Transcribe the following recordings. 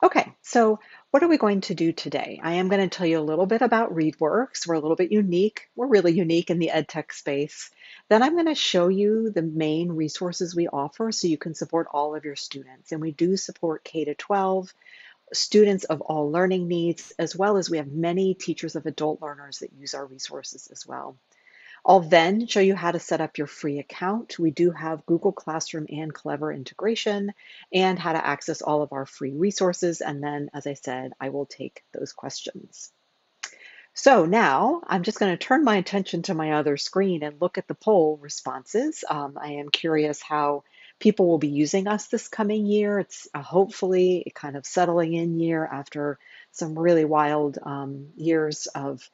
Okay, so what are we going to do today? I am going to tell you a little bit about ReadWorks. We're a little bit unique. We're really unique in the EdTech space. Then I'm going to show you the main resources we offer so you can support all of your students. And we do support K to 12, students of all learning needs, as well as we have many teachers of adult learners that use our resources as well. I'll then show you how to set up your free account. We do have Google Classroom and Clever integration and how to access all of our free resources. And then, as I said, I will take those questions. So now I'm just going to turn my attention to my other screen and look at the poll responses. Um, I am curious how people will be using us this coming year. It's uh, hopefully a kind of settling in year after some really wild um, years of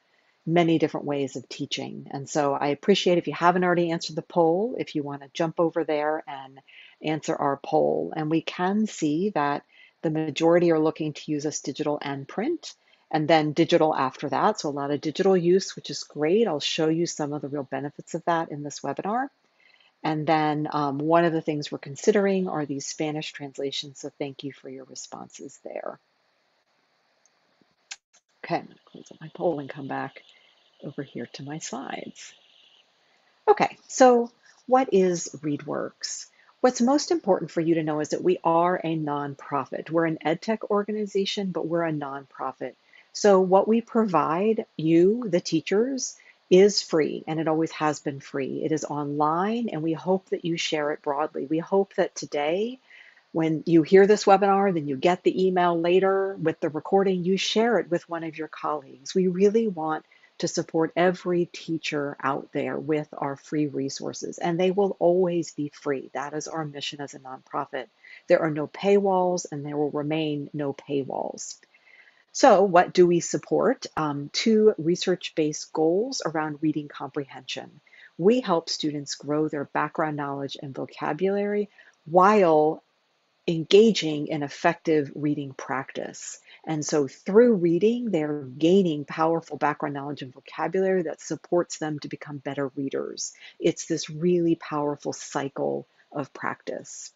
many different ways of teaching. And so I appreciate if you haven't already answered the poll, if you want to jump over there and answer our poll. And we can see that the majority are looking to use us digital and print, and then digital after that. So a lot of digital use, which is great. I'll show you some of the real benefits of that in this webinar. And then um, one of the things we're considering are these Spanish translations. So thank you for your responses there. Okay, I'm going to close up my poll and come back over here to my slides. Okay, so what is ReadWorks? What's most important for you to know is that we are a nonprofit. We're an EdTech organization, but we're a nonprofit. So what we provide you, the teachers, is free and it always has been free. It is online and we hope that you share it broadly. We hope that today when you hear this webinar, then you get the email later with the recording, you share it with one of your colleagues. We really want to support every teacher out there with our free resources, and they will always be free. That is our mission as a nonprofit. There are no paywalls, and there will remain no paywalls. So, what do we support? Um, two research based goals around reading comprehension. We help students grow their background knowledge and vocabulary while engaging in effective reading practice. And so through reading, they're gaining powerful background knowledge and vocabulary that supports them to become better readers. It's this really powerful cycle of practice.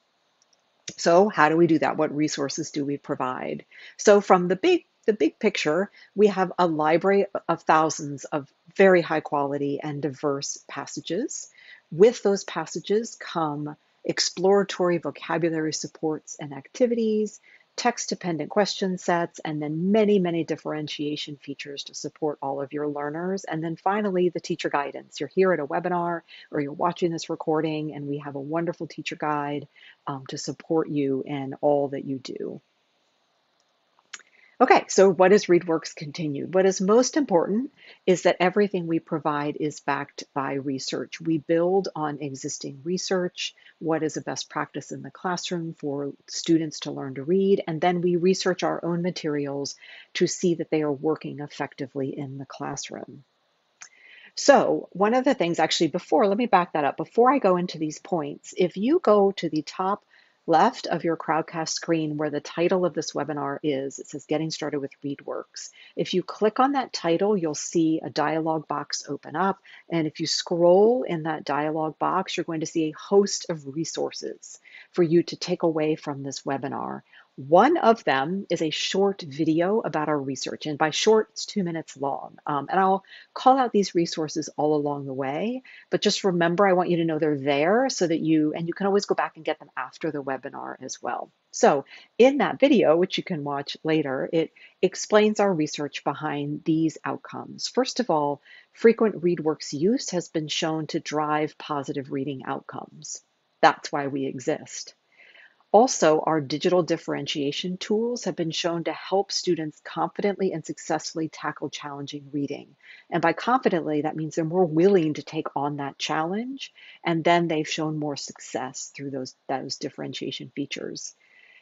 So how do we do that? What resources do we provide? So from the big the big picture, we have a library of thousands of very high quality and diverse passages. With those passages come exploratory vocabulary supports and activities, text-dependent question sets, and then many, many differentiation features to support all of your learners. And then finally, the teacher guidance. You're here at a webinar or you're watching this recording, and we have a wonderful teacher guide um, to support you in all that you do. Okay, so what is ReadWorks Continued? What is most important is that everything we provide is backed by research. We build on existing research, what is a best practice in the classroom for students to learn to read, and then we research our own materials to see that they are working effectively in the classroom. So one of the things actually before, let me back that up. Before I go into these points, if you go to the top left of your Crowdcast screen where the title of this webinar is. It says Getting Started with ReadWorks. If you click on that title, you'll see a dialog box open up. And if you scroll in that dialog box, you're going to see a host of resources for you to take away from this webinar. One of them is a short video about our research, and by short, it's two minutes long. Um, and I'll call out these resources all along the way, but just remember, I want you to know they're there so that you, and you can always go back and get them after the webinar as well. So in that video, which you can watch later, it explains our research behind these outcomes. First of all, frequent ReadWorks use has been shown to drive positive reading outcomes. That's why we exist. Also, our digital differentiation tools have been shown to help students confidently and successfully tackle challenging reading. And by confidently, that means they're more willing to take on that challenge, and then they've shown more success through those, those differentiation features.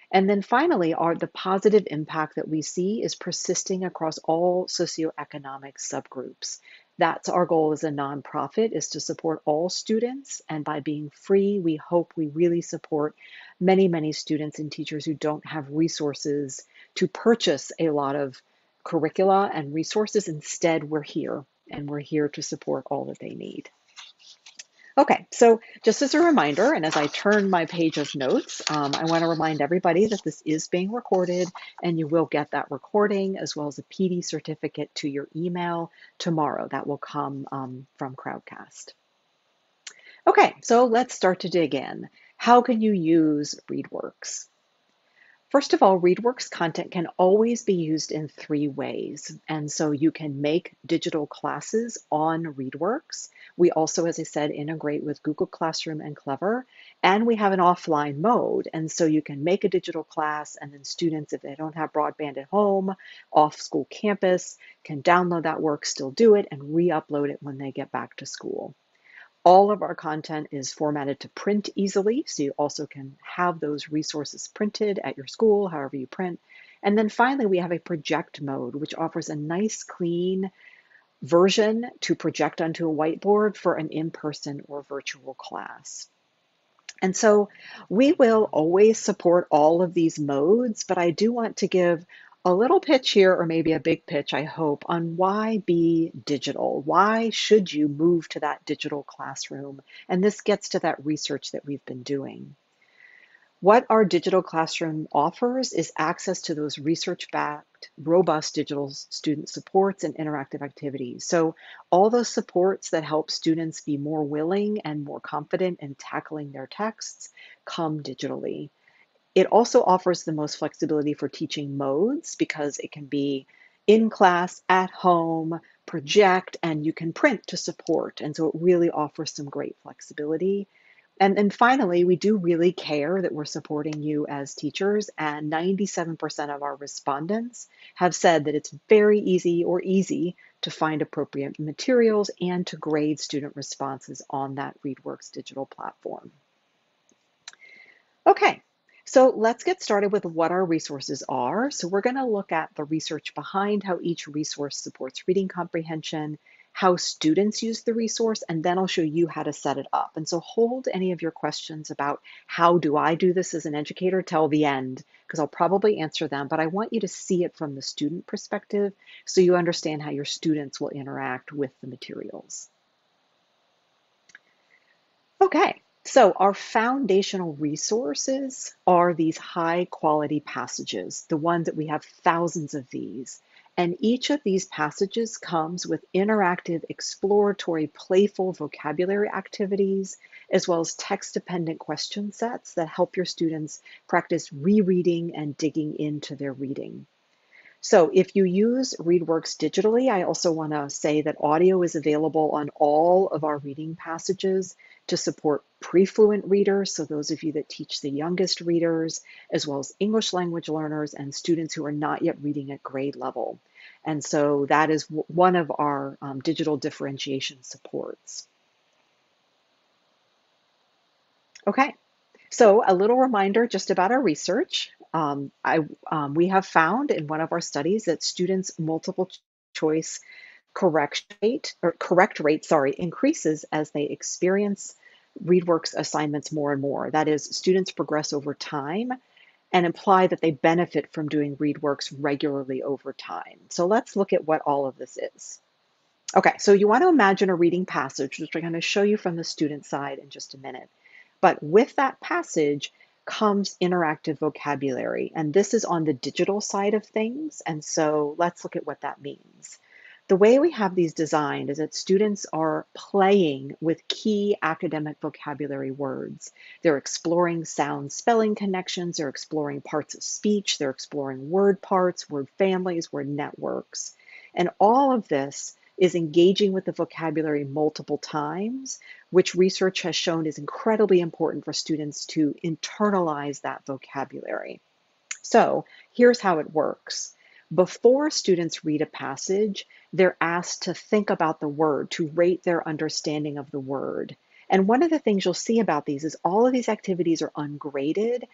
And then finally, our, the positive impact that we see is persisting across all socioeconomic subgroups. That's our goal as a nonprofit is to support all students. And by being free, we hope we really support many, many students and teachers who don't have resources to purchase a lot of curricula and resources. Instead, we're here and we're here to support all that they need. Okay, so just as a reminder, and as I turn my page of notes, um, I want to remind everybody that this is being recorded and you will get that recording as well as a PD certificate to your email tomorrow. That will come um, from Crowdcast. Okay, so let's start to dig in. How can you use ReadWorks? First of all, ReadWorks content can always be used in three ways. And so you can make digital classes on ReadWorks. We also, as I said, integrate with Google Classroom and Clever. And we have an offline mode. And so you can make a digital class, and then students, if they don't have broadband at home, off school campus, can download that work, still do it, and re upload it when they get back to school. All of our content is formatted to print easily, so you also can have those resources printed at your school, however you print. And then finally, we have a project mode, which offers a nice, clean version to project onto a whiteboard for an in person or virtual class. And so we will always support all of these modes, but I do want to give a little pitch here, or maybe a big pitch, I hope, on why be digital? Why should you move to that digital classroom? And this gets to that research that we've been doing. What our digital classroom offers is access to those research backed, robust digital student supports and interactive activities. So, all those supports that help students be more willing and more confident in tackling their texts come digitally. It also offers the most flexibility for teaching modes because it can be in class, at home, project, and you can print to support. And so it really offers some great flexibility. And then finally, we do really care that we're supporting you as teachers, and 97% of our respondents have said that it's very easy or easy to find appropriate materials and to grade student responses on that ReadWorks digital platform. Okay, so let's get started with what our resources are. So we're going to look at the research behind how each resource supports reading comprehension, how students use the resource, and then I'll show you how to set it up. And so hold any of your questions about how do I do this as an educator till the end, because I'll probably answer them, but I want you to see it from the student perspective so you understand how your students will interact with the materials. Okay, so our foundational resources are these high quality passages, the ones that we have thousands of these. And each of these passages comes with interactive, exploratory, playful vocabulary activities, as well as text dependent question sets that help your students practice rereading and digging into their reading. So if you use ReadWorks digitally, I also want to say that audio is available on all of our reading passages to support pre-fluent readers, so those of you that teach the youngest readers, as well as English language learners and students who are not yet reading at grade level. And so that is one of our um, digital differentiation supports. Okay, so a little reminder just about our research. Um, I, um, we have found in one of our studies that students' multiple choice correct rate or correct rate, sorry, increases as they experience ReadWorks assignments more and more. That is, students progress over time and imply that they benefit from doing ReadWorks regularly over time. So let's look at what all of this is. Okay, so you want to imagine a reading passage, which I'm going to show you from the student side in just a minute. But with that passage, comes interactive vocabulary. And this is on the digital side of things. And so let's look at what that means. The way we have these designed is that students are playing with key academic vocabulary words. They're exploring sound spelling connections, they're exploring parts of speech, they're exploring word parts, word families, word networks. And all of this is engaging with the vocabulary multiple times, which research has shown is incredibly important for students to internalize that vocabulary. So here's how it works. Before students read a passage, they're asked to think about the word, to rate their understanding of the word. And one of the things you'll see about these is all of these activities are ungraded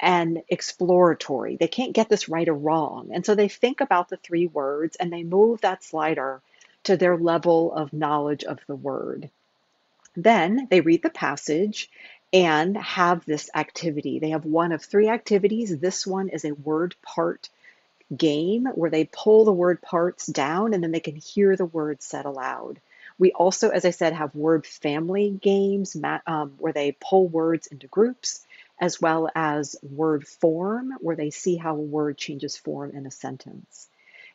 and exploratory. They can't get this right or wrong. And so they think about the three words and they move that slider to their level of knowledge of the word. Then they read the passage and have this activity. They have one of three activities. This one is a word part game where they pull the word parts down and then they can hear the words said aloud. We also, as I said, have word family games um, where they pull words into groups, as well as word form, where they see how a word changes form in a sentence.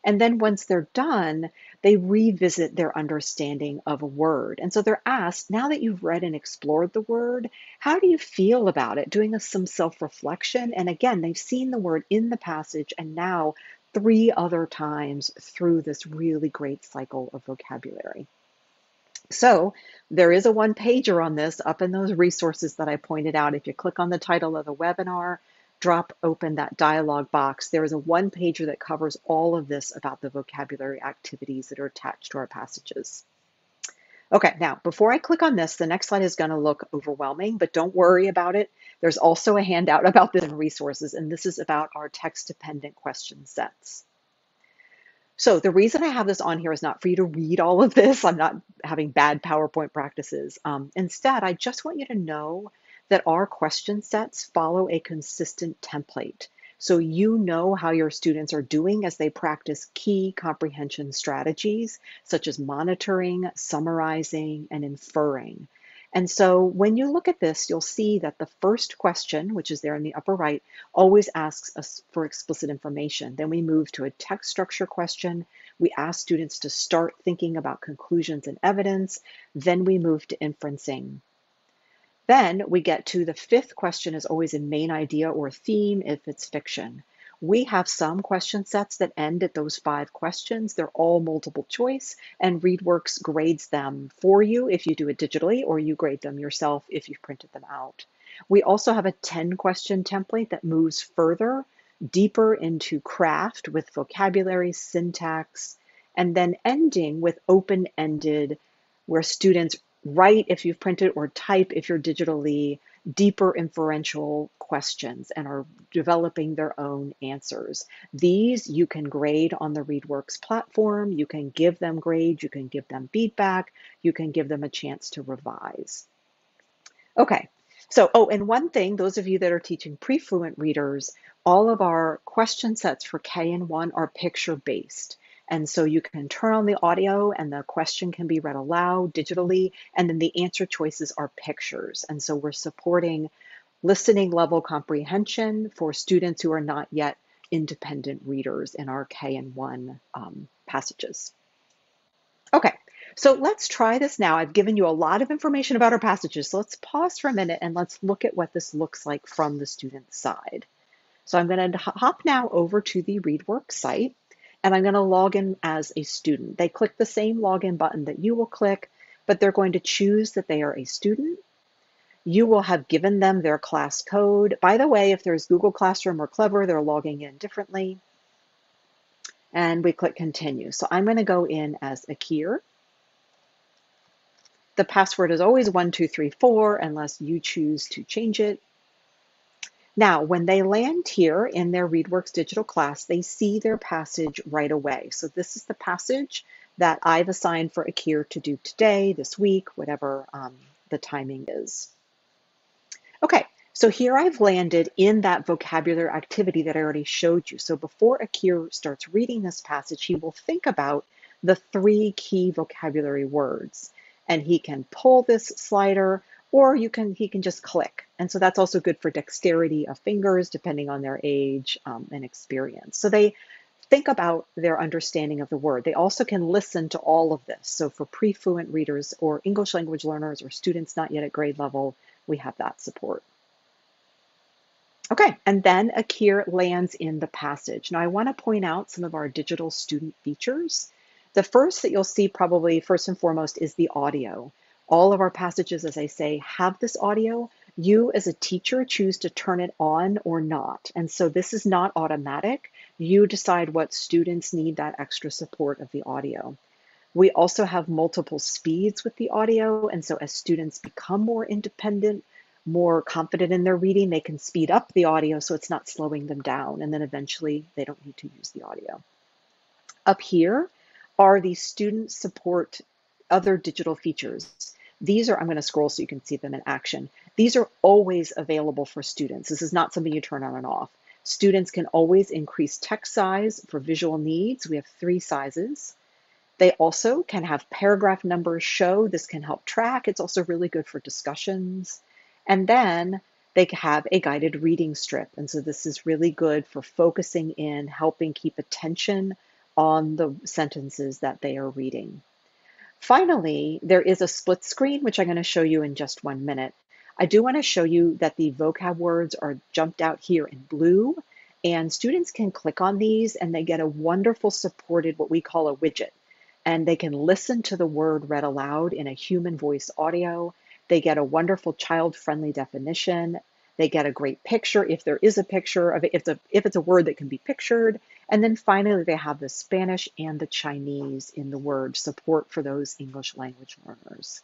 And then once they're done, they revisit their understanding of a word. And so they're asked, now that you've read and explored the word, how do you feel about it? Doing a, some self reflection. And again, they've seen the word in the passage and now three other times through this really great cycle of vocabulary. So there is a one pager on this up in those resources that I pointed out. If you click on the title of the webinar, drop open that dialog box, there is a one pager that covers all of this about the vocabulary activities that are attached to our passages. Okay, now before I click on this, the next slide is going to look overwhelming, but don't worry about it. There's also a handout about in resources, and this is about our text-dependent question sets. So the reason I have this on here is not for you to read all of this. I'm not having bad PowerPoint practices. Um, instead, I just want you to know that our question sets follow a consistent template. So you know how your students are doing as they practice key comprehension strategies, such as monitoring, summarizing, and inferring. And so when you look at this, you'll see that the first question, which is there in the upper right, always asks us for explicit information. Then we move to a text structure question. We ask students to start thinking about conclusions and evidence. Then we move to inferencing. Then we get to the fifth question is always a main idea or theme if it's fiction. We have some question sets that end at those five questions. They're all multiple choice, and ReadWorks grades them for you if you do it digitally, or you grade them yourself if you've printed them out. We also have a 10 question template that moves further, deeper into craft with vocabulary, syntax, and then ending with open ended, where students write if you've printed or type if you're digitally deeper inferential questions and are developing their own answers. These you can grade on the ReadWorks platform. You can give them grades, you can give them feedback, you can give them a chance to revise. Okay, so, oh, and one thing, those of you that are teaching pre-fluent readers, all of our question sets for KN1 are picture-based. And so you can turn on the audio and the question can be read aloud digitally. And then the answer choices are pictures. And so we're supporting listening level comprehension for students who are not yet independent readers in our K and 1 um, passages. Okay, so let's try this now. I've given you a lot of information about our passages. So let's pause for a minute and let's look at what this looks like from the student side. So I'm going to hop now over to the ReadWorks site and I'm going to log in as a student. They click the same login button that you will click, but they're going to choose that they are a student. You will have given them their class code. By the way, if there's Google Classroom or Clever, they're logging in differently. And we click continue. So I'm going to go in as Akir. The password is always 1234 unless you choose to change it. Now, when they land here in their ReadWorks digital class, they see their passage right away. So this is the passage that I've assigned for Akir to do today, this week, whatever um, the timing is. Okay, so here I've landed in that vocabulary activity that I already showed you. So before Akir starts reading this passage, he will think about the three key vocabulary words. And he can pull this slider or you can he can just click. And so that's also good for dexterity of fingers, depending on their age um, and experience. So they think about their understanding of the word. They also can listen to all of this. So for pre-fluent readers or English language learners or students not yet at grade level, we have that support. Okay, and then Akir lands in the passage. Now I want to point out some of our digital student features. The first that you'll see probably first and foremost is the audio. All of our passages, as I say, have this audio. You as a teacher choose to turn it on or not. And so this is not automatic. You decide what students need that extra support of the audio. We also have multiple speeds with the audio. And so as students become more independent, more confident in their reading, they can speed up the audio so it's not slowing them down. And then eventually they don't need to use the audio. Up here are the student support other digital features. These are, I'm going to scroll so you can see them in action. These are always available for students. This is not something you turn on and off. Students can always increase text size for visual needs. We have three sizes. They also can have paragraph numbers show. This can help track. It's also really good for discussions. And then they have a guided reading strip. And so this is really good for focusing in, helping keep attention on the sentences that they are reading. Finally, there is a split screen, which I'm going to show you in just one minute. I do want to show you that the vocab words are jumped out here in blue, and students can click on these and they get a wonderful supported, what we call a widget. And they can listen to the word read aloud in a human voice audio. They get a wonderful child-friendly definition. They get a great picture if there is a picture of it, if it's a, if it's a word that can be pictured. And then finally, they have the Spanish and the Chinese in the word support for those English language learners.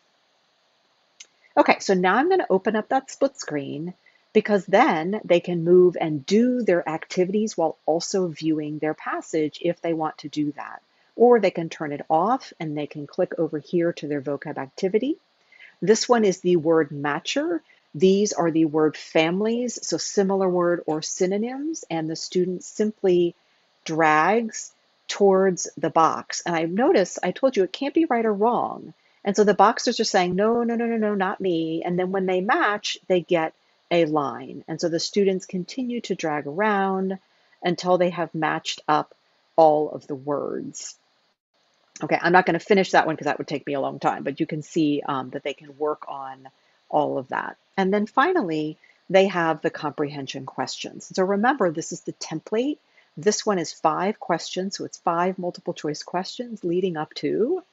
Okay, so now I'm going to open up that split screen because then they can move and do their activities while also viewing their passage if they want to do that. Or they can turn it off and they can click over here to their vocab activity. This one is the word matcher. These are the word families, so similar word or synonyms, and the students simply drags towards the box. And I notice I told you it can't be right or wrong. And so the boxers are saying, no, no, no, no, no, not me. And then when they match, they get a line. And so the students continue to drag around until they have matched up all of the words. Okay, I'm not going to finish that one because that would take me a long time, but you can see um, that they can work on all of that. And then finally, they have the comprehension questions. So remember, this is the template. This one is five questions, so it's five multiple choice questions leading up to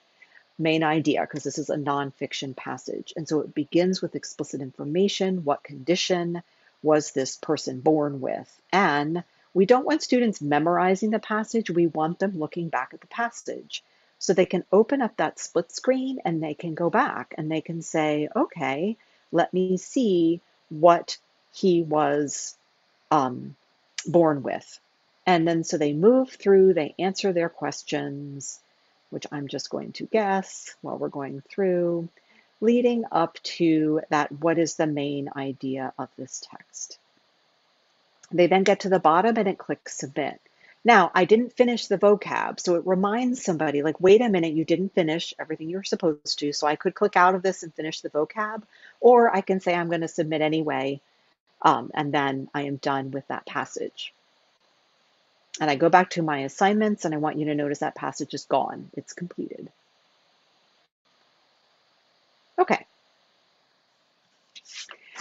main idea, because this is a nonfiction passage. And so it begins with explicit information. What condition was this person born with? And we don't want students memorizing the passage. We want them looking back at the passage. So they can open up that split screen and they can go back and they can say, okay, let me see what he was um, born with. And then so they move through, they answer their questions, which I'm just going to guess while we're going through, leading up to that what is the main idea of this text. They then get to the bottom and it clicks submit. Now, I didn't finish the vocab, so it reminds somebody like, wait a minute, you didn't finish everything you're supposed to. So I could click out of this and finish the vocab, or I can say I'm going to submit anyway, um, and then I am done with that passage. And I go back to my assignments, and I want you to notice that passage is gone. It's completed. Okay.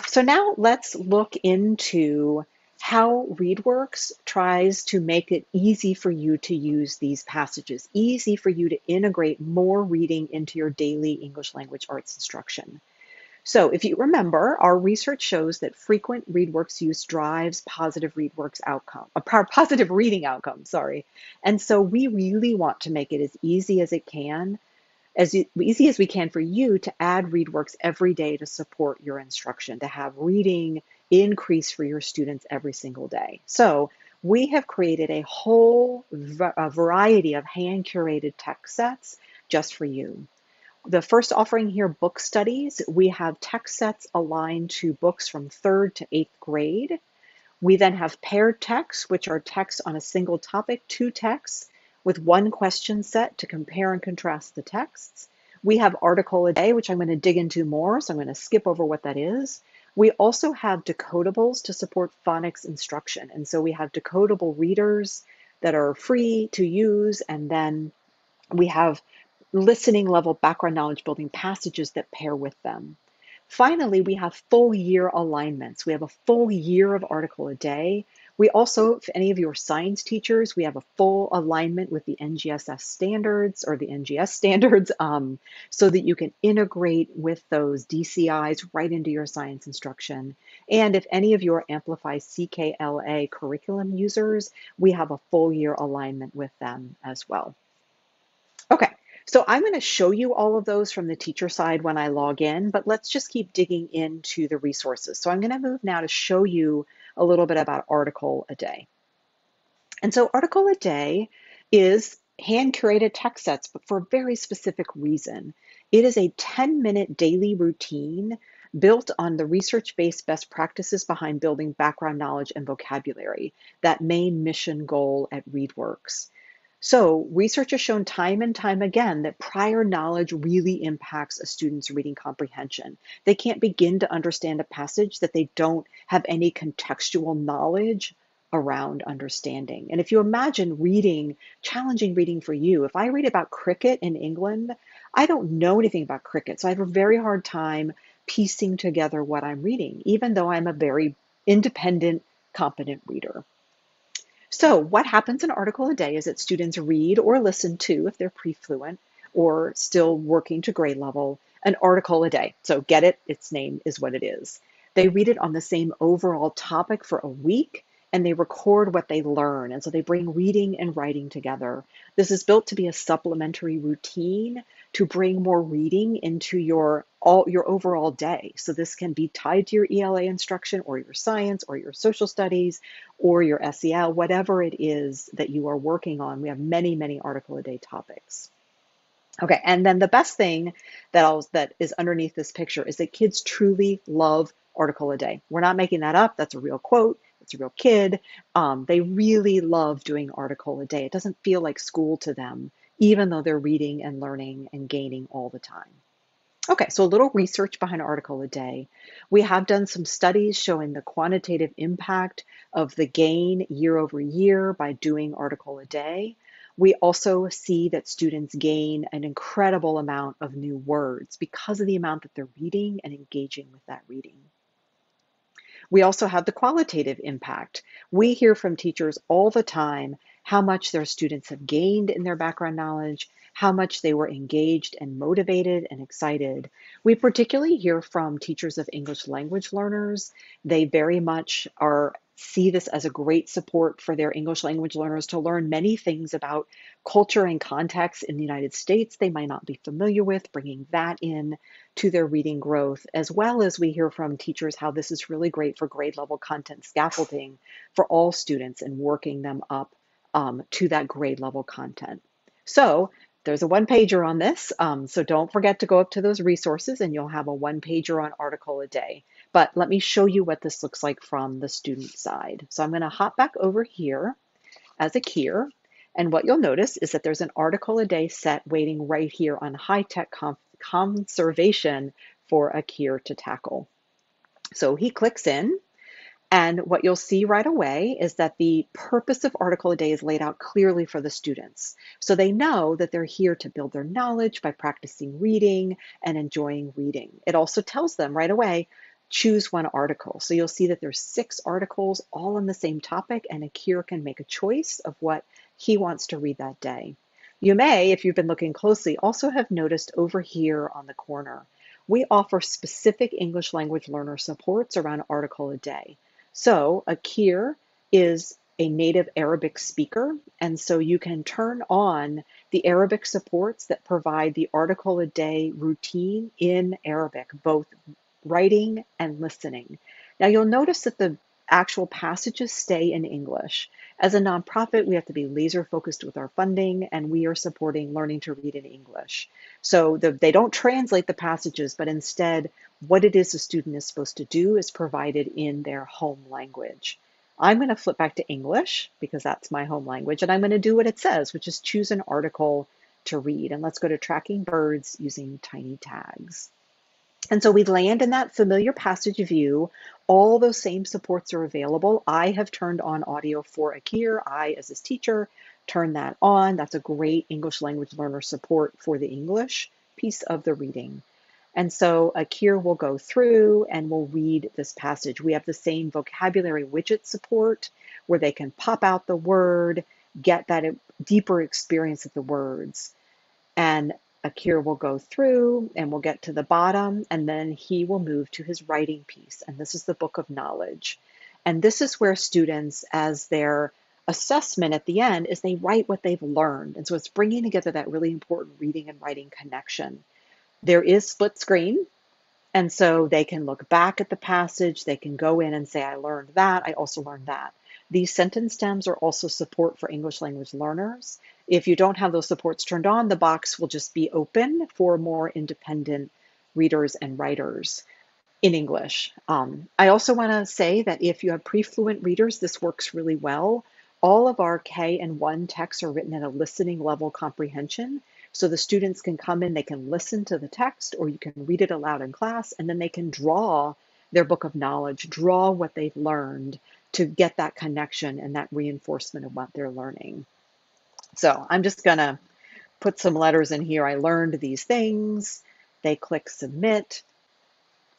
So now let's look into how ReadWorks tries to make it easy for you to use these passages, easy for you to integrate more reading into your daily English language arts instruction. So if you remember, our research shows that frequent ReadWorks use drives positive ReadWorks outcome, uh, a positive reading outcome, sorry. And so we really want to make it as easy as it can, as easy as we can for you to add ReadWorks every day to support your instruction, to have reading increase for your students every single day. So we have created a whole variety of hand curated text sets just for you. The first offering here, book studies, we have text sets aligned to books from third to eighth grade. We then have paired texts, which are texts on a single topic, two texts with one question set to compare and contrast the texts. We have article a day, which I'm going to dig into more, so I'm going to skip over what that is. We also have decodables to support phonics instruction. And so we have decodable readers that are free to use. And then we have listening level background knowledge building passages that pair with them. Finally, we have full year alignments. We have a full year of article a day we also, if any of your science teachers, we have a full alignment with the NGSS standards or the NGS standards um, so that you can integrate with those DCIs right into your science instruction. And if any of your Amplify CKLA curriculum users, we have a full year alignment with them as well. Okay, so I'm going to show you all of those from the teacher side when I log in, but let's just keep digging into the resources. So I'm going to move now to show you a little bit about Article a Day. And so Article a Day is hand curated text sets, but for a very specific reason. It is a 10 minute daily routine built on the research based best practices behind building background knowledge and vocabulary, that main mission goal at ReadWorks. So, research has shown time and time again that prior knowledge really impacts a student's reading comprehension. They can't begin to understand a passage that they don't have any contextual knowledge around understanding. And if you imagine reading, challenging reading for you, if I read about cricket in England, I don't know anything about cricket. So I have a very hard time piecing together what I'm reading, even though I'm a very independent, competent reader. So, what happens an article a day is that students read or listen to, if they're pre-fluent or still working to grade level, an article a day. So, get it, its name is what it is. They read it on the same overall topic for a week and they record what they learn. And so they bring reading and writing together. This is built to be a supplementary routine to bring more reading into your all your overall day. So this can be tied to your ELA instruction or your science or your social studies or your SEL, whatever it is that you are working on. We have many, many article a day topics. Okay, and then the best thing that I'll, that is underneath this picture is that kids truly love article a day. We're not making that up. That's a real quote. It's a real kid. Um, they really love doing article a day. It doesn't feel like school to them even though they're reading and learning and gaining all the time. Okay, so a little research behind article a day. We have done some studies showing the quantitative impact of the gain year over year by doing article a day. We also see that students gain an incredible amount of new words because of the amount that they're reading and engaging with that reading. We also have the qualitative impact. We hear from teachers all the time how much their students have gained in their background knowledge, how much they were engaged and motivated and excited. We particularly hear from teachers of English language learners. They very much are see this as a great support for their English language learners to learn many things about culture and context in the United States they might not be familiar with, bringing that in to their reading growth, as well as we hear from teachers how this is really great for grade level content scaffolding for all students and working them up um, to that grade level content. So there's a one pager on this. Um, so don't forget to go up to those resources and you'll have a one pager on article a day. But let me show you what this looks like from the student side. So I'm going to hop back over here as Akir. And what you'll notice is that there's an article a day set waiting right here on high tech conservation for Akir to tackle. So he clicks in and what you'll see right away is that the purpose of Article a Day is laid out clearly for the students. So they know that they're here to build their knowledge by practicing reading and enjoying reading. It also tells them right away, choose one article. So you'll see that there's six articles all on the same topic and Akir can make a choice of what he wants to read that day. You may, if you've been looking closely, also have noticed over here on the corner, we offer specific English language learner supports around article a day. So Akir is a native Arabic speaker, and so you can turn on the Arabic supports that provide the article a day routine in Arabic, both writing and listening. Now you'll notice that the actual passages stay in English. As a nonprofit, we have to be laser focused with our funding, and we are supporting learning to read in English. So the, they don't translate the passages, but instead, what it is a student is supposed to do is provided in their home language. I'm going to flip back to English because that's my home language, and I'm going to do what it says, which is choose an article to read. And let's go to tracking birds using tiny tags. And so we land in that familiar passage view. All those same supports are available. I have turned on audio for Akir. I, as his teacher, turn that on. That's a great English language learner support for the English piece of the reading. And so Akir will go through and will read this passage. We have the same vocabulary widget support where they can pop out the word, get that deeper experience of the words. And Akir will go through and we'll get to the bottom, and then he will move to his writing piece. And this is the book of knowledge. And this is where students, as their assessment at the end, is they write what they've learned. And so it's bringing together that really important reading and writing connection. There is split screen. And so they can look back at the passage, they can go in and say, I learned that, I also learned that. These sentence stems are also support for English language learners. If you don't have those supports turned on, the box will just be open for more independent readers and writers in English. Um, I also want to say that if you have pre-fluent readers, this works really well. All of our K and 1 texts are written at a listening level comprehension. So the students can come in, they can listen to the text, or you can read it aloud in class, and then they can draw their book of knowledge, draw what they've learned to get that connection and that reinforcement of what they're learning. So I'm just going to put some letters in here. I learned these things. They click submit,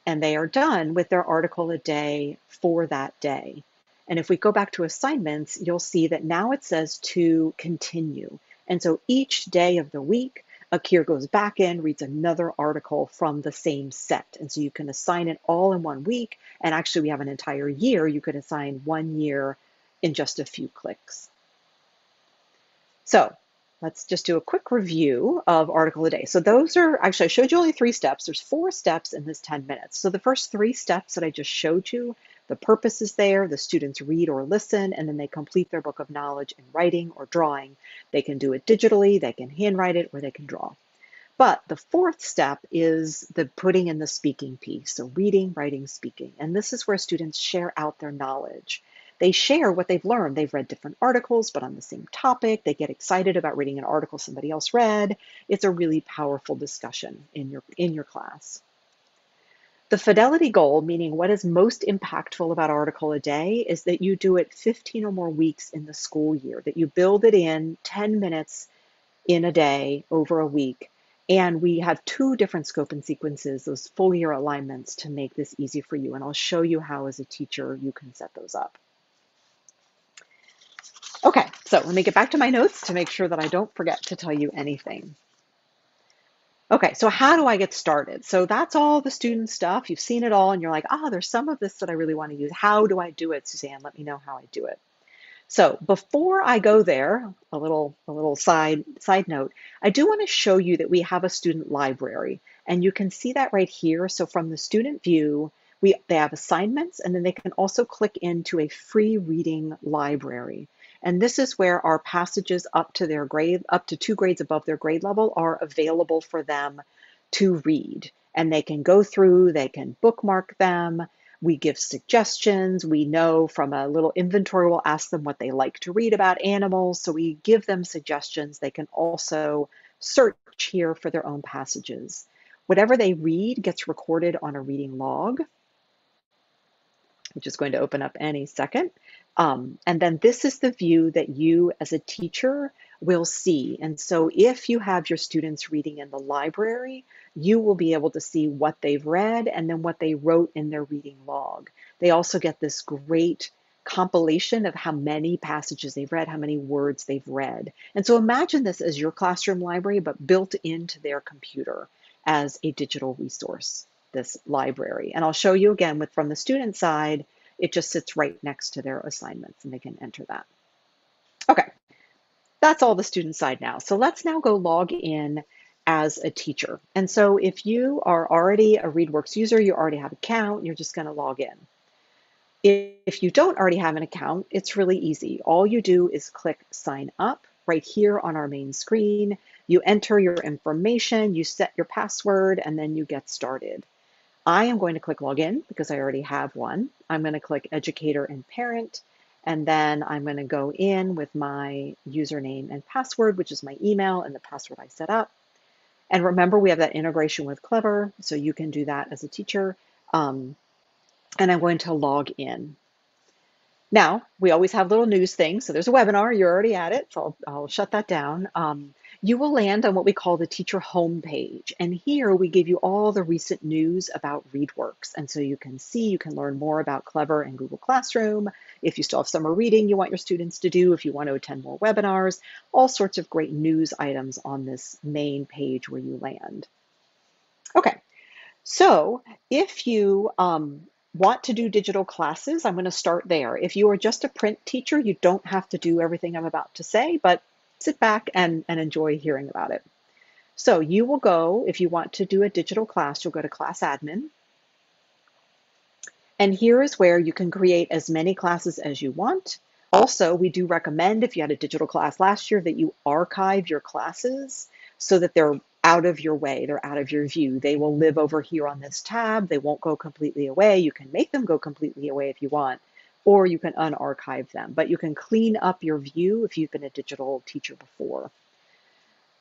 and they are done with their article a day for that day. And if we go back to assignments, you'll see that now it says to continue. And so each day of the week, Akir goes back in, reads another article from the same set. And so you can assign it all in one week. And actually, we have an entire year. You could assign one year in just a few clicks. So let's just do a quick review of article a day. So those are actually, I showed you only three steps. There's four steps in this 10 minutes. So the first three steps that I just showed you the purpose is there, the students read or listen, and then they complete their book of knowledge in writing or drawing. They can do it digitally, they can handwrite it, or they can draw. But the fourth step is the putting in the speaking piece. So reading, writing, speaking. And this is where students share out their knowledge. They share what they've learned. They've read different articles, but on the same topic. They get excited about reading an article somebody else read. It's a really powerful discussion in your, in your class. The fidelity goal, meaning what is most impactful about article a day, is that you do it 15 or more weeks in the school year, that you build it in 10 minutes in a day over a week. And we have two different scope and sequences, those full year alignments to make this easy for you. And I'll show you how as a teacher you can set those up. Okay, so let me get back to my notes to make sure that I don't forget to tell you anything. Okay, so how do I get started? So that's all the student stuff. You've seen it all and you're like, ah, oh, there's some of this that I really want to use. How do I do it, Suzanne? Let me know how I do it. So before I go there, a little a little side side note, I do want to show you that we have a student library and you can see that right here. So from the student view, we they have assignments and then they can also click into a free reading library. And this is where our passages up to their grade, up to two grades above their grade level, are available for them to read. And they can go through, they can bookmark them. We give suggestions. We know from a little inventory, we'll ask them what they like to read about animals. So we give them suggestions. They can also search here for their own passages. Whatever they read gets recorded on a reading log, which is going to open up any second. Um, and then this is the view that you as a teacher will see. And so if you have your students reading in the library, you will be able to see what they've read and then what they wrote in their reading log. They also get this great compilation of how many passages they've read, how many words they've read. And so imagine this as your classroom library, but built into their computer as a digital resource, this library. And I'll show you again with from the student side, it just sits right next to their assignments and they can enter that. Okay, that's all the student side now. So let's now go log in as a teacher. And so if you are already a ReadWorks user, you already have an account, you're just gonna log in. If you don't already have an account, it's really easy. All you do is click sign up right here on our main screen. You enter your information, you set your password, and then you get started. I am going to click login because I already have one. I'm going to click educator and parent, and then I'm going to go in with my username and password, which is my email and the password I set up. And remember, we have that integration with Clever, so you can do that as a teacher. Um, and I'm going to log in. Now, we always have little news things. So there's a webinar, you're already at it, so I'll, I'll shut that down. Um, you will land on what we call the teacher homepage. And here we give you all the recent news about ReadWorks. And so you can see, you can learn more about Clever and Google Classroom. If you still have summer reading you want your students to do, if you want to attend more webinars, all sorts of great news items on this main page where you land. Okay, so if you um, want to do digital classes, I'm going to start there. If you are just a print teacher, you don't have to do everything I'm about to say, but sit back and, and enjoy hearing about it. So you will go, if you want to do a digital class, you'll go to class admin. And here is where you can create as many classes as you want. Also, we do recommend if you had a digital class last year that you archive your classes so that they're out of your way, they're out of your view. They will live over here on this tab. They won't go completely away. You can make them go completely away if you want, or you can unarchive them. But you can clean up your view if you've been a digital teacher before.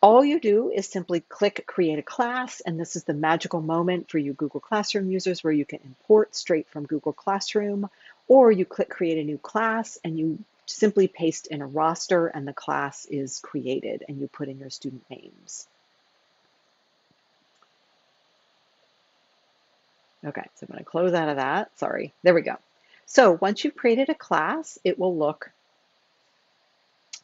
All you do is simply click create a class, and this is the magical moment for you Google Classroom users where you can import straight from Google Classroom, or you click create a new class and you simply paste in a roster and the class is created and you put in your student names. Okay, so I'm going to close out of that. Sorry, there we go. So once you've created a class, it will look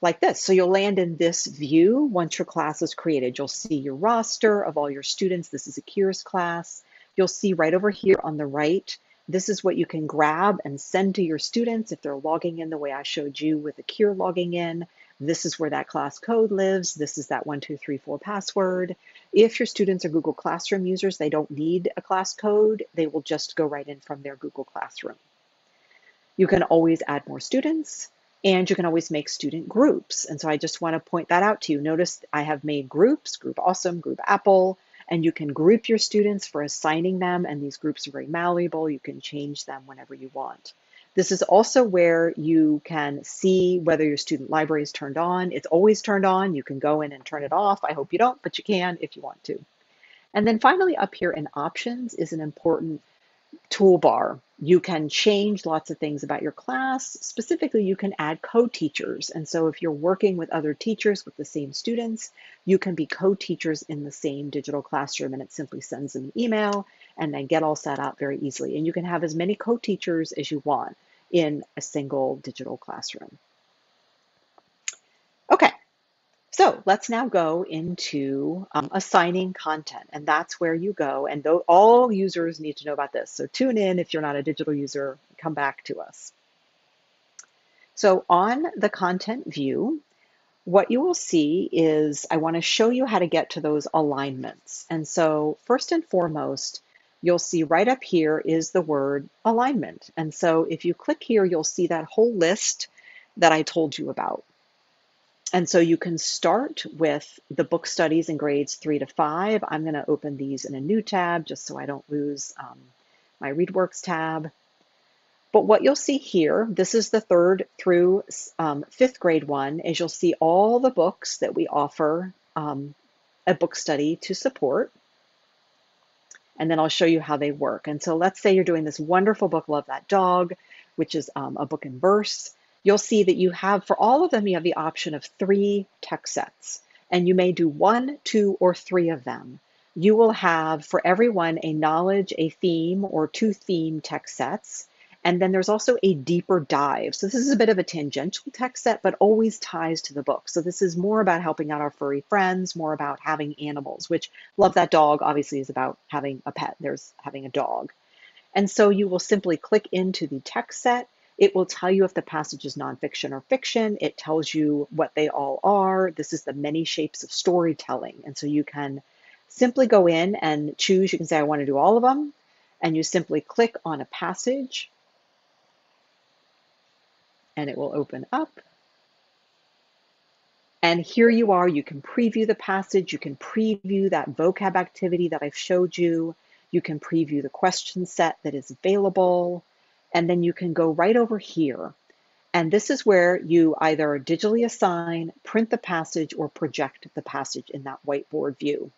like this. So you'll land in this view once your class is created. You'll see your roster of all your students. This is Akir's class. You'll see right over here on the right, this is what you can grab and send to your students if they're logging in the way I showed you with Akir logging in. This is where that class code lives. This is that 1234 password. If your students are Google Classroom users, they don't need a class code. They will just go right in from their Google Classroom. You can always add more students. And you can always make student groups. And so I just want to point that out to you. Notice I have made groups, Group Awesome, Group Apple, and you can group your students for assigning them. And these groups are very malleable. You can change them whenever you want. This is also where you can see whether your student library is turned on. It's always turned on. You can go in and turn it off. I hope you don't, but you can if you want to. And then finally up here in options is an important toolbar. You can change lots of things about your class. Specifically, you can add co-teachers. And so if you're working with other teachers with the same students, you can be co-teachers in the same digital classroom and it simply sends them an email and then get all set up very easily. And you can have as many co-teachers as you want in a single digital classroom. Okay, so let's now go into um, assigning content, and that's where you go. And though all users need to know about this, so tune in if you're not a digital user, come back to us. So on the content view, what you will see is I want to show you how to get to those alignments. And so first and foremost, you'll see right up here is the word alignment. And so if you click here, you'll see that whole list that I told you about. And so you can start with the book studies in grades three to five. I'm going to open these in a new tab just so I don't lose um, my ReadWorks tab. But what you'll see here, this is the third through um, fifth grade one, is you'll see all the books that we offer um, a book study to support. And then I'll show you how they work. And so let's say you're doing this wonderful book, Love That Dog, which is um, a book in verse you'll see that you have, for all of them, you have the option of three text sets, and you may do one, two, or three of them. You will have for everyone a knowledge, a theme, or two theme text sets. And then there's also a deeper dive. So this is a bit of a tangential text set, but always ties to the book. So this is more about helping out our furry friends, more about having animals, which Love That Dog obviously is about having a pet. There's having a dog. And so you will simply click into the text set it will tell you if the passage is nonfiction or fiction. It tells you what they all are. This is the many shapes of storytelling. And so you can simply go in and choose. You can say, I want to do all of them. And you simply click on a passage and it will open up. And here you are, you can preview the passage, you can preview that vocab activity that I've showed you, you can preview the question set that is available, and then you can go right over here. And this is where you either digitally assign, print the passage, or project the passage in that whiteboard view.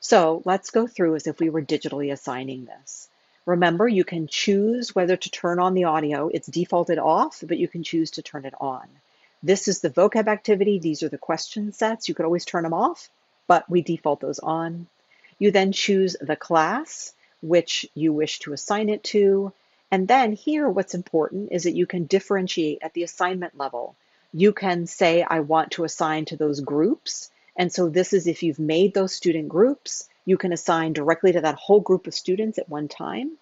So let's go through as if we were digitally assigning this. Remember, you can choose whether to turn on the audio. It's defaulted off, but you can choose to turn it on. This is the vocab activity. These are the question sets. You could always turn them off, but we default those on. You then choose the class, which you wish to assign it to. And then here, what's important is that you can differentiate at the assignment level. You can say, I want to assign to those groups. And so this is if you've made those student groups, you can assign directly to that whole group of students at one time.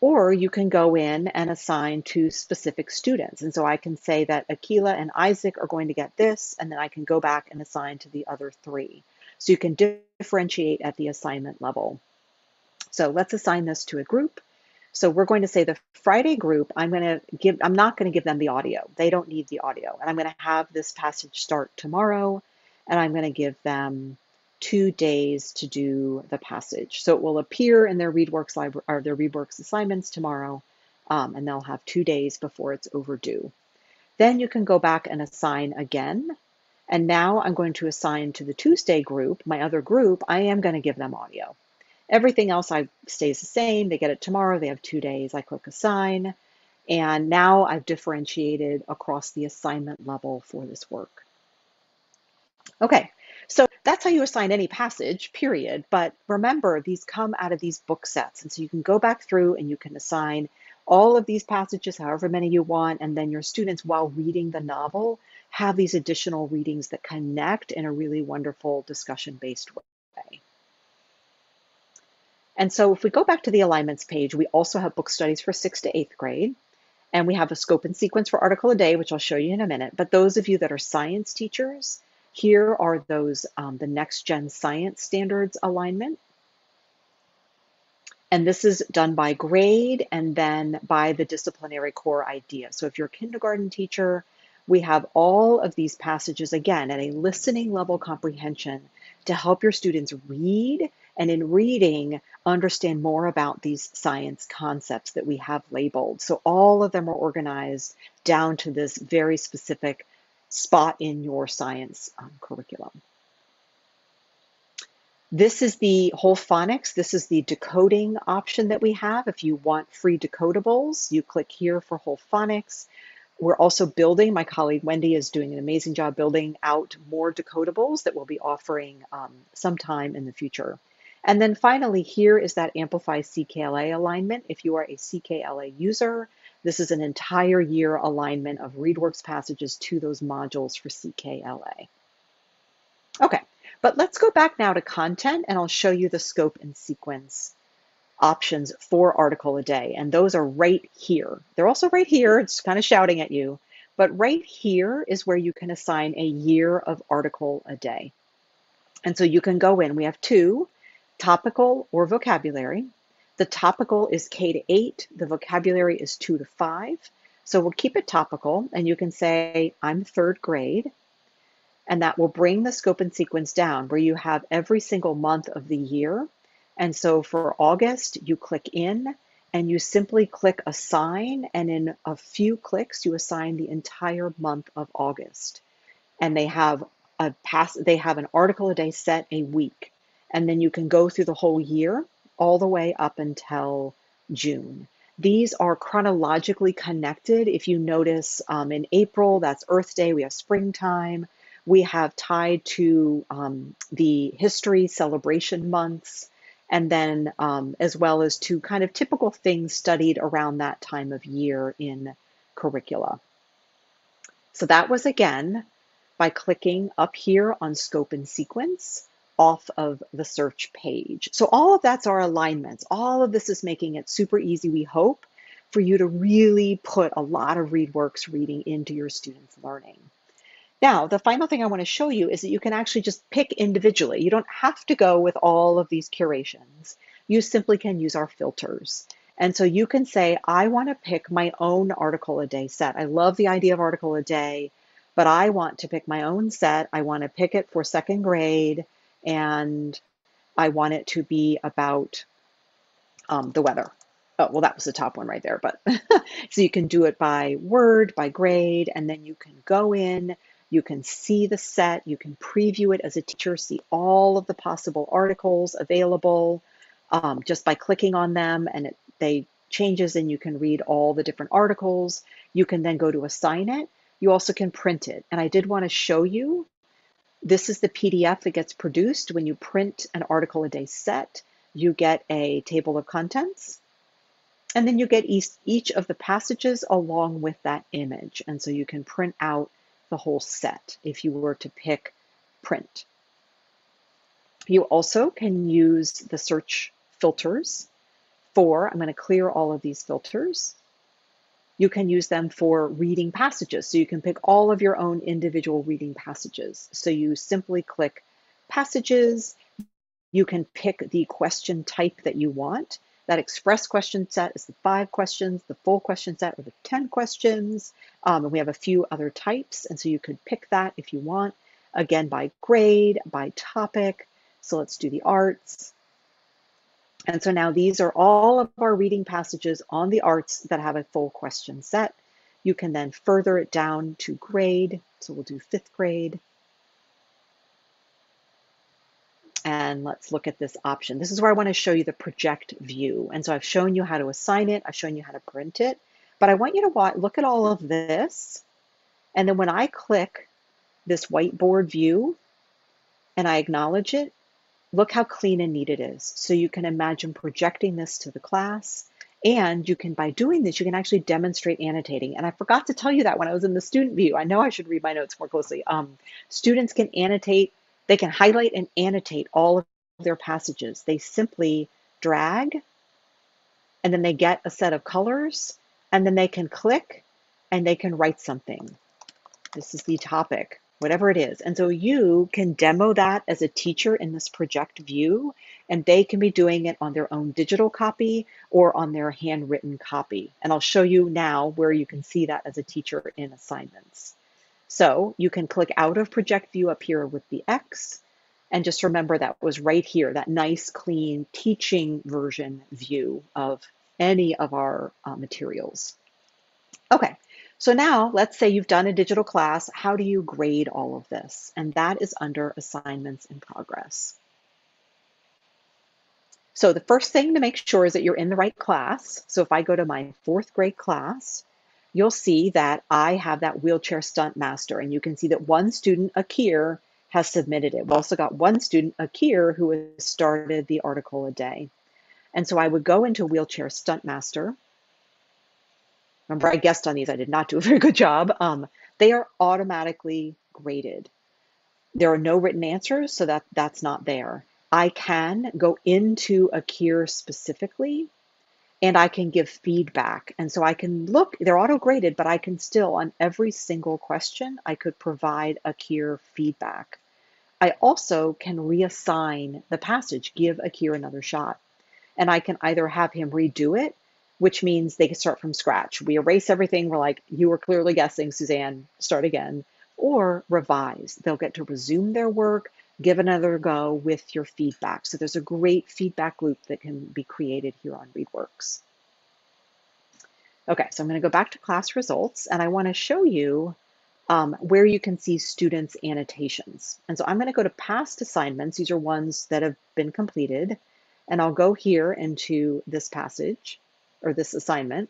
Or you can go in and assign to specific students. And so I can say that Akila and Isaac are going to get this, and then I can go back and assign to the other three. So you can differentiate at the assignment level. So let's assign this to a group. So we're going to say the Friday group, I'm going to give, I'm not going to give them the audio. They don't need the audio. And I'm going to have this passage start tomorrow, and I'm going to give them two days to do the passage. So it will appear in their ReadWorks library or their ReadWorks assignments tomorrow, um, and they'll have two days before it's overdue. Then you can go back and assign again. And now I'm going to assign to the Tuesday group, my other group, I am going to give them audio. Everything else I stays the same. They get it tomorrow. They have two days. I click assign. And now I've differentiated across the assignment level for this work. Okay, so that's how you assign any passage, period. But remember, these come out of these book sets. And so you can go back through and you can assign all of these passages, however many you want, and then your students, while reading the novel, have these additional readings that connect in a really wonderful discussion based way. And so if we go back to the alignments page, we also have book studies for sixth to eighth grade. And we have a scope and sequence for article a day, which I'll show you in a minute. But those of you that are science teachers, here are those, um, the next gen science standards alignment. And this is done by grade and then by the disciplinary core idea. So if you're a kindergarten teacher, we have all of these passages again at a listening level comprehension to help your students read and in reading understand more about these science concepts that we have labeled. So all of them are organized down to this very specific spot in your science um, curriculum. This is the whole phonics. This is the decoding option that we have. If you want free decodables, you click here for whole phonics. We're also building, my colleague Wendy is doing an amazing job building out more decodables that we'll be offering um, sometime in the future. And then finally, here is that Amplify CKLA alignment. If you are a CKLA user, this is an entire year alignment of ReadWorks passages to those modules for CKLA. Okay, but let's go back now to content and I'll show you the scope and sequence options for article a day. And those are right here. They're also right here. It's kind of shouting at you. But right here is where you can assign a year of article a day. And so you can go in. We have two, topical or vocabulary. The topical is K to 8. The vocabulary is 2 to 5. So we'll keep it topical. And you can say, I'm third grade and that will bring the scope and sequence down where you have every single month of the year. And so for August, you click in and you simply click assign, and in a few clicks, you assign the entire month of August. And they have a pass, they have an article a day set a week. And then you can go through the whole year all the way up until June. These are chronologically connected. If you notice um, in April, that's Earth Day, we have springtime we have tied to um, the history celebration months, and then um, as well as to kind of typical things studied around that time of year in curricula. So that was again by clicking up here on scope and sequence off of the search page. So all of that's our alignments. All of this is making it super easy, we hope, for you to really put a lot of ReadWorks reading into your students' learning. Now, the final thing I want to show you is that you can actually just pick individually. You don't have to go with all of these curations. You simply can use our filters. And so you can say, I want to pick my own article a day set. I love the idea of article a day, but I want to pick my own set. I want to pick it for second grade, and I want it to be about um, the weather. Oh, well, that was the top one right there. But so you can do it by word, by grade, and then you can go in you can see the set, you can preview it as a teacher, see all of the possible articles available um, just by clicking on them and it, they changes and you can read all the different articles. You can then go to assign it. You also can print it. And I did want to show you, this is the PDF that gets produced when you print an article a day set. You get a table of contents and then you get each, of the passages along with that image. And so you can print out the whole set if you were to pick print. You also can use the search filters for, I'm going to clear all of these filters. You can use them for reading passages. So you can pick all of your own individual reading passages. So you simply click passages. You can pick the question type that you want. That express question set is the five questions, the full question set are the 10 questions, um, and we have a few other types, and so you could pick that if you want, again, by grade, by topic. So let's do the arts. And so now these are all of our reading passages on the arts that have a full question set. You can then further it down to grade. So we'll do fifth grade. And let's look at this option. This is where I want to show you the project view. And so I've shown you how to assign it. I've shown you how to print it. But I want you to look at all of this. And then when I click this whiteboard view and I acknowledge it, look how clean and neat it is. So you can imagine projecting this to the class. And you can, by doing this, you can actually demonstrate annotating. And I forgot to tell you that when I was in the student view. I know I should read my notes more closely. Um, students can annotate they can highlight and annotate all of their passages. They simply drag and then they get a set of colors and then they can click and they can write something. This is the topic, whatever it is. And so you can demo that as a teacher in this project view, and they can be doing it on their own digital copy or on their handwritten copy. And I'll show you now where you can see that as a teacher in assignments. So you can click out of project view up here with the X. And just remember that was right here, that nice, clean teaching version view of any of our uh, materials. Okay, so now let's say you've done a digital class. How do you grade all of this? And that is under assignments in progress. So the first thing to make sure is that you're in the right class. So if I go to my fourth grade class, you'll see that I have that wheelchair stunt master. And you can see that one student, Akir, has submitted it. We've also got one student, Akir, who has started the article a day. And so I would go into wheelchair stunt master. Remember, I guessed on these, I did not do a very good job. Um, they are automatically graded. There are no written answers, so that that's not there. I can go into Akir specifically and I can give feedback. And so I can look, they're auto graded, but I can still, on every single question, I could provide Akir feedback. I also can reassign the passage, give Akir another shot. And I can either have him redo it, which means they can start from scratch. We erase everything. We're like, you were clearly guessing, Suzanne, start again. Or revise. They'll get to resume their work give another go with your feedback. So there's a great feedback loop that can be created here on ReadWorks. Okay, so I'm going to go back to class results and I want to show you um, where you can see students' annotations. And so I'm going to go to past assignments. These are ones that have been completed. And I'll go here into this passage or this assignment.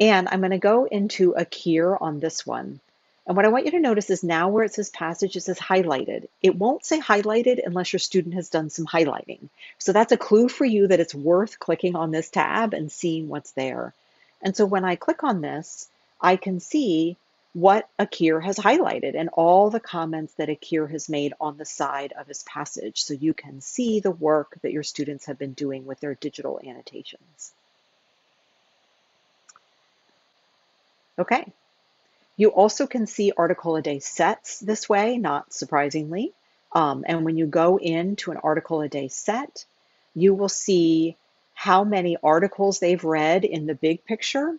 And I'm going to go into a Akir on this one. And what I want you to notice is now where it says passage, it says highlighted. It won't say highlighted unless your student has done some highlighting. So that's a clue for you that it's worth clicking on this tab and seeing what's there. And so when I click on this, I can see what Akir has highlighted and all the comments that Akir has made on the side of his passage. So you can see the work that your students have been doing with their digital annotations. Okay, you also can see article a day sets this way, not surprisingly. Um, and when you go into an article a day set, you will see how many articles they've read in the big picture.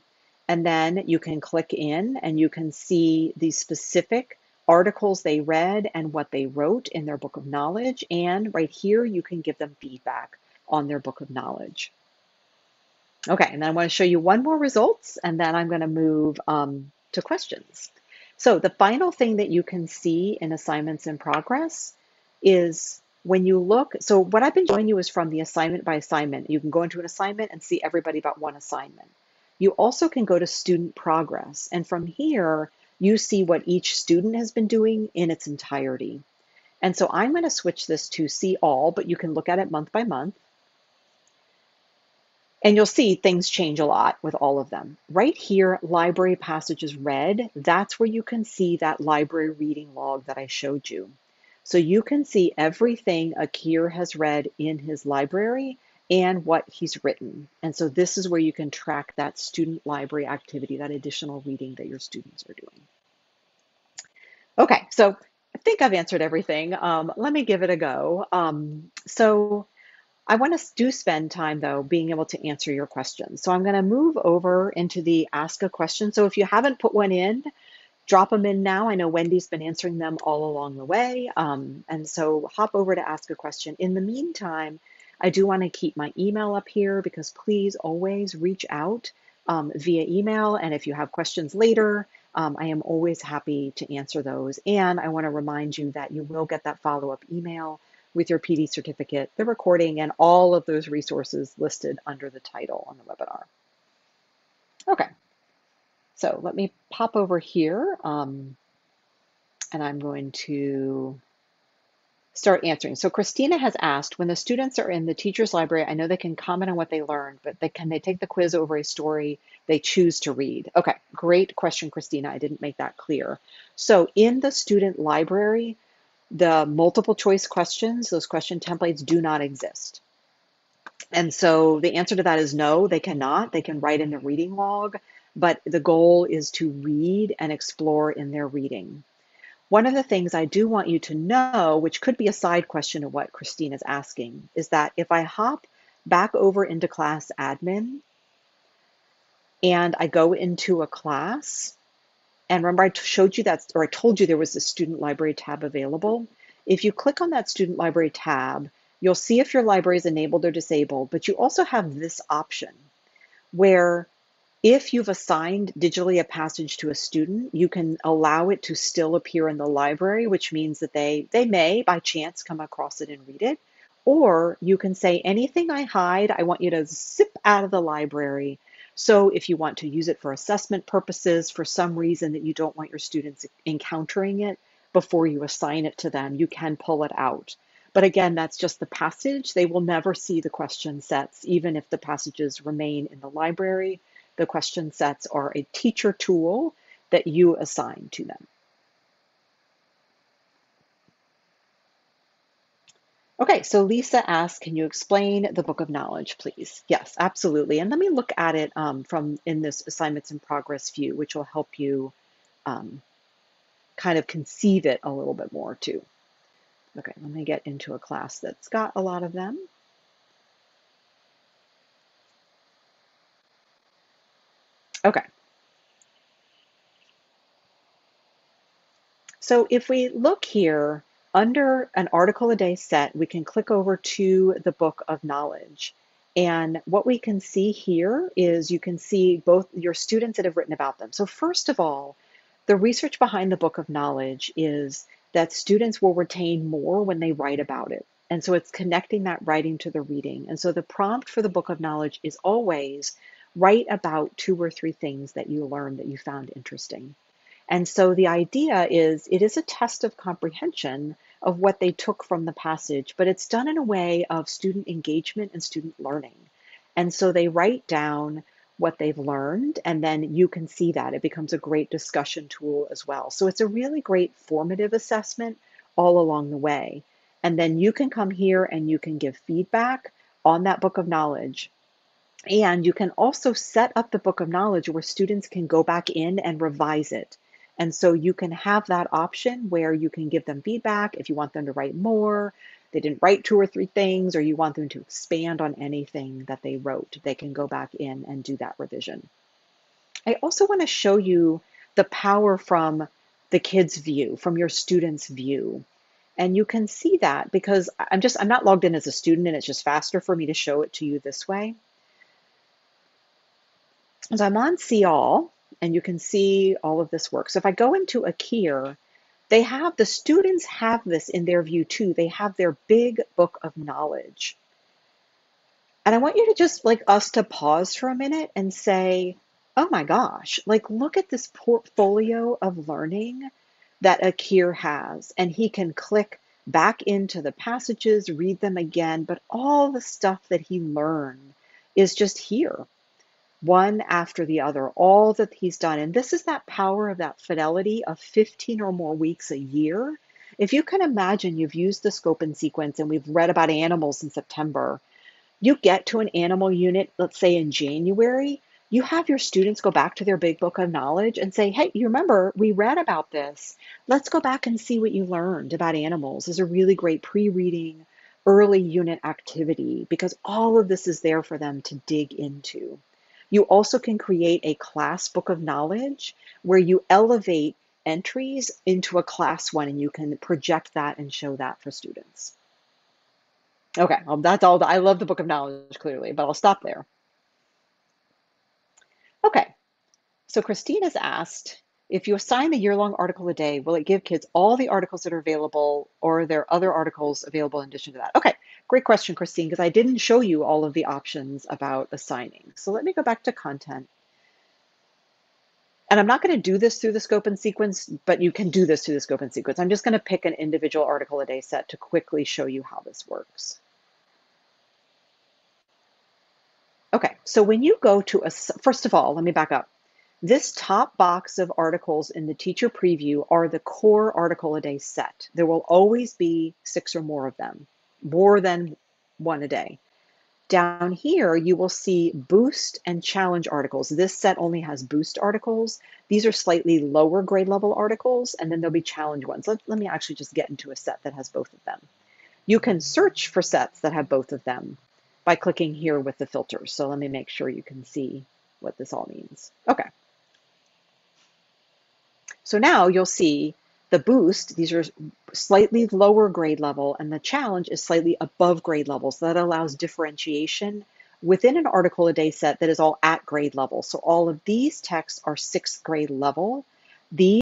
And then you can click in and you can see the specific articles they read and what they wrote in their book of knowledge. And right here, you can give them feedback on their book of knowledge. Okay, and then I want to show you one more results, and then I'm going to move um, to questions. So the final thing that you can see in assignments in progress is when you look, so what I've been showing you is from the assignment by assignment. You can go into an assignment and see everybody about one assignment. You also can go to student progress. And from here, you see what each student has been doing in its entirety. And so I'm going to switch this to see all, but you can look at it month by month. And you'll see things change a lot with all of them. Right here, library passages read, that's where you can see that library reading log that I showed you. So you can see everything Akir has read in his library and what he's written. And so this is where you can track that student library activity, that additional reading that your students are doing. Okay, so I think I've answered everything. Um, let me give it a go. Um, so I want to do spend time though being able to answer your questions. So I'm going to move over into the ask a question. So if you haven't put one in, drop them in now. I know Wendy's been answering them all along the way. Um, and so hop over to ask a question. In the meantime, I do want to keep my email up here because please always reach out um, via email. And if you have questions later, um, I am always happy to answer those. And I want to remind you that you will get that follow up email with your PD certificate, the recording, and all of those resources listed under the title on the webinar. Okay, so let me pop over here um, and I'm going to start answering. So Christina has asked, when the students are in the teacher's library, I know they can comment on what they learned, but they can they take the quiz over a story they choose to read? Okay, great question, Christina. I didn't make that clear. So in the student library, the multiple choice questions, those question templates do not exist. And so the answer to that is no, they cannot. They can write in the reading log, but the goal is to read and explore in their reading. One of the things I do want you to know, which could be a side question of what Christine is asking, is that if I hop back over into class admin and I go into a class, and remember I showed you that, or I told you there was a student library tab available. If you click on that student library tab, you'll see if your library is enabled or disabled, but you also have this option where if you've assigned digitally a passage to a student, you can allow it to still appear in the library, which means that they, they may, by chance, come across it and read it. Or you can say, anything I hide, I want you to zip out of the library. So if you want to use it for assessment purposes, for some reason that you don't want your students encountering it before you assign it to them, you can pull it out. But again, that's just the passage. They will never see the question sets, even if the passages remain in the library. The question sets are a teacher tool that you assign to them. Okay, so Lisa asks, can you explain the Book of Knowledge, please? Yes, absolutely. And let me look at it um, from in this assignments in progress view, which will help you um, kind of conceive it a little bit more too. Okay, let me get into a class that's got a lot of them. Okay. So if we look here under an article a day set, we can click over to the book of knowledge. And what we can see here is you can see both your students that have written about them. So first of all, the research behind the book of knowledge is that students will retain more when they write about it. And so it's connecting that writing to the reading. And so the prompt for the book of knowledge is always write about two or three things that you learned that you found interesting. And so the idea is it is a test of comprehension of what they took from the passage, but it's done in a way of student engagement and student learning. And so they write down what they've learned, and then you can see that. It becomes a great discussion tool as well. So it's a really great formative assessment all along the way. And then you can come here and you can give feedback on that book of knowledge and you can also set up the book of knowledge where students can go back in and revise it. And so you can have that option where you can give them feedback if you want them to write more, they didn't write two or three things, or you want them to expand on anything that they wrote, they can go back in and do that revision. I also want to show you the power from the kids' view, from your students' view. And you can see that because I'm just, I'm not logged in as a student and it's just faster for me to show it to you this way. So I'm on See All, and you can see all of this work. So if I go into Akir, they have, the students have this in their view too. They have their big book of knowledge. And I want you to just like us to pause for a minute and say, oh my gosh, like look at this portfolio of learning that Akir has. And he can click back into the passages, read them again, but all the stuff that he learned is just here one after the other, all that he's done. And this is that power of that fidelity of 15 or more weeks a year. If you can imagine you've used the scope and sequence and we've read about animals in September, you get to an animal unit, let's say in January, you have your students go back to their big book of knowledge and say, hey, you remember we read about this. Let's go back and see what you learned about animals. Is a really great pre reading early unit activity because all of this is there for them to dig into. You also can create a class book of knowledge where you elevate entries into a class one and you can project that and show that for students. Okay, well, that's all. I love the Book of Knowledge, clearly, but I'll stop there. Okay, so Christina's asked, if you assign the year-long article a day, will it give kids all the articles that are available or are there other articles available in addition to that? Okay, great question, Christine, because I didn't show you all of the options about assigning. So let me go back to content. And I'm not going to do this through the scope and sequence, but you can do this through the scope and sequence. I'm just going to pick an individual article a day set to quickly show you how this works. Okay, so when you go to a, first of all, let me back up. This top box of articles in the teacher preview are the core article a day set. There will always be six or more of them, more than one a day. Down here, you will see boost and challenge articles. This set only has boost articles. These are slightly lower grade level articles, and then there'll be challenge ones. Let, let me actually just get into a set that has both of them. You can search for sets that have both of them by clicking here with the filters. So let me make sure you can see what this all means. Okay. So now you'll see the boost, these are slightly lower grade level, and the challenge is slightly above grade level. So that allows differentiation within an article a day set that is all at grade level. So all of these texts are sixth grade level. These